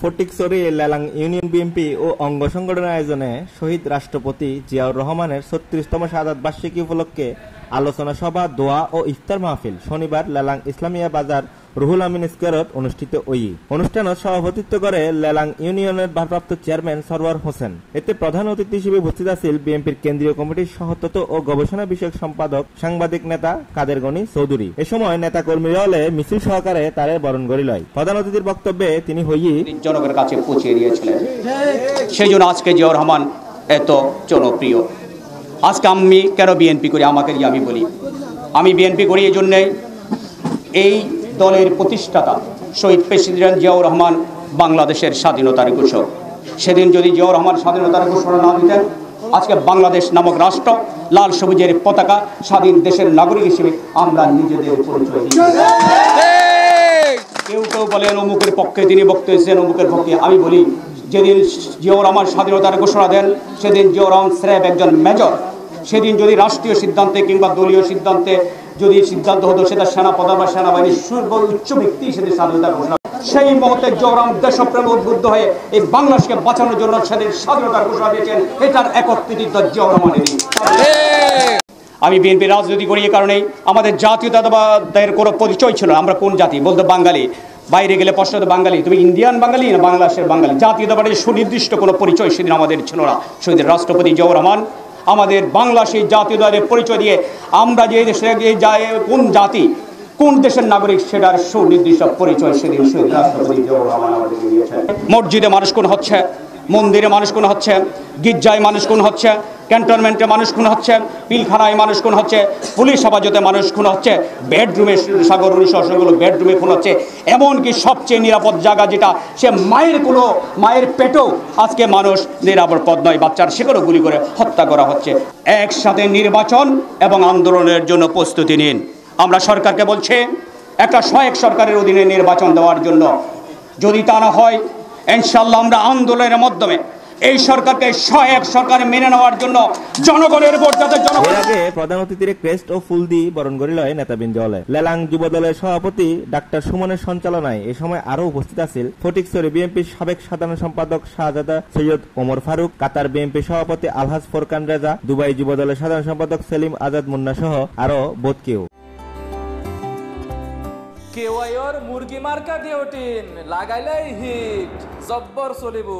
Fatikchhari Lalang union BNP ও অঙ্গ সংগঠনের আয়োজনে শহীদ রাষ্ট্রপতি জিয়াউর রহমানের ছত্রিশতম সাদাত বার্ষিকী উপলক্ষে আলোচনা সভা, দোয়া ও ইফতার মাহফিল। শনিবার লেলাং ইসলামিয়া বাজার রুহুল আমিন স্কোয়ারত অনুষ্ঠিত ওই অনুষ্ঠানত সভাপতিত্ব করে লেলাং ইউনিয়নের ভারপ্রাপ্ত চেয়ারম্যান সরওয়ার হোসেন। এতে প্রধান অতিথি হিসেবে উপস্থিত আছেন বিএনপির কেন্দ্রীয় কমিটির সহতত ও গবেষণা বিষয়ক সম্পাদক, সাংবাদিক নেতা কাদের গনি চৌধুরী। এ সময় নেতা কর্মীরা হলে মিছিল সহকারে তারে বরণ করি লয় প্রধান অতিথির বক্তব্যে তিনি হইয়ে জনগণের কাছে পৌঁছে দিয়েছিলেন। সেই জন্য আজকে জিয়াউর রহমান এত জনপ্রিয়। আজকে আমি কেন বিএনপি করি? আমাকে আমি বলি। আমি বিএনপি করি এই জন্যে এই দলের প্রতিষ্ঠাতা শহীদ প্রেসিডেন্ট জিয়াউর রহমান বাংলাদেশের স্বাধীনতার ঘোষক। সেদিন যদি জিয়াউর রহমান স্বাধীনতার ঘোষণা না দিতেন আজকে বাংলাদেশ নামক রাষ্ট্র লাল সবুজের পতাকা স্বাধীন দেশের নাগরিক হিসেবে আমরা নিজেদের পরিচয় দিই। কেউ কেউ বলেন অমুকের পক্ষে তিনি বক্তব্য দিয়েছেন অমুকের পক্ষে। আমি বলি যেদিন জিয়াউর রহমান স্বাধীনতার ঘোষণা দেন, সেদিন জিয়াউর রহমান স্র্যাব একজন মেজর। সেদিন যদি রাষ্ট্রীয় সিদ্ধান্তে কিংবা দলীয় সিদ্ধান্তে যদি সিদ্ধান্ত হতো, সেটা সেনা প্রধান বা সেনাবাহিনীর সর্ব উচ্চ ব্যক্তি সেদিন স্বাধীনতার ঘোষণা। সেই মুহূর্তে জওরাম দেশপ্রেম উদ্বুদ্ধ হয়ে এই বাংলাদেশকে বাঁচানোর জন্য সেদিন স্বাধীনতার ঘোষণা দিয়েছেন, এটার একত্রিত রহমানের আমি বিএনপি রাজনীতি করি এই কারণেই। আমাদের জাতীয়তাবাদের কোনো পরিচয় ছিল আমরা কোন জাতি? বলতে বাঙালি। বাইরে গেলে প্রশ্ন বাঙালি, তুমি ইন্ডিয়ান বাঙালি না বাংলাদেশের বাঙালি? জাতীয়তাবাদের সুনির্দিষ্ট কোনো পরিচয় সেদিন আমাদের ছিল না। সেদিন রাষ্ট্রপতি জিয়াউর রহমান আমাদের বাংলা সেই জাতীয়তাবাদের পরিচয় দিয়ে আমরা যে দেশে কোন জাতি, কোন দেশের নাগরিক সেটার সুনির্দিষ্ট পরিচয় সেদিন রাষ্ট্রপতি জিয়াউর রহমান আমাদের মসজিদে মানুষ কোন হচ্ছে? মন্দিরে মানুষ কোন হচ্ছে? গির্জায় মানুষ কোন হচ্ছে? ক্যান্টনমেন্টে মানুষ খুন হচ্ছে, পিলখানায় মানুষ খুন হচ্ছে, পুলিশ হেফাজতে মানুষ খুন হচ্ছে, বেডরুমে সাগর অনুশাসনগুলো বেডরুমে খুন হচ্ছে। এমনকি সবচেয়ে নিরাপদ জায়গা যেটা, সে মায়ের কোনো, মায়ের পেটেও আজকে মানুষ নিরাপদ নয়। বাচ্চার সেগুলো গুলি করে হত্যা করা হচ্ছে। একসাথে নির্বাচন এবং আন্দোলনের জন্য প্রস্তুতি নিন। আমরা সরকারকে বলছে, একটা সহায়ক সরকারের অধীনে নির্বাচন দেওয়ার জন্য। যদি তা না হয় ইনশাল্লাহ আমরা আন্দোলনের মাধ্যমে এই সরকারকে সহায়ক সরকার মেনে নেওয়ার জন্য জনগণের ভোট যাতে জনগণ আগে প্রধান অতিথির ক্রেস্ট ও ফুল দি বরণ করিল নেতাবৃন্দ হলে লেলাং যুব দলের সভাপতি ডাক্তার সুমনের সঞ্চালনায় এ সময় আরও উপস্থিত আছিল ফটিকছড়ি বিএনপির সাবেক সাধারণ সম্পাদক শাহজাদা সৈয়দ ওমর ফারুক কাতার বিএনপি সভাপতি আলহাজ ফোরকান রেজা দুবাই যুব দলের সাধারণ সম্পাদক সেলিম আজাদ মুন্না সহ আরও বোধ কেউ। কেওয়াইর মুরগি মার্কা ডিওটিন লাগাইলেই হিট জব্বর চলিব।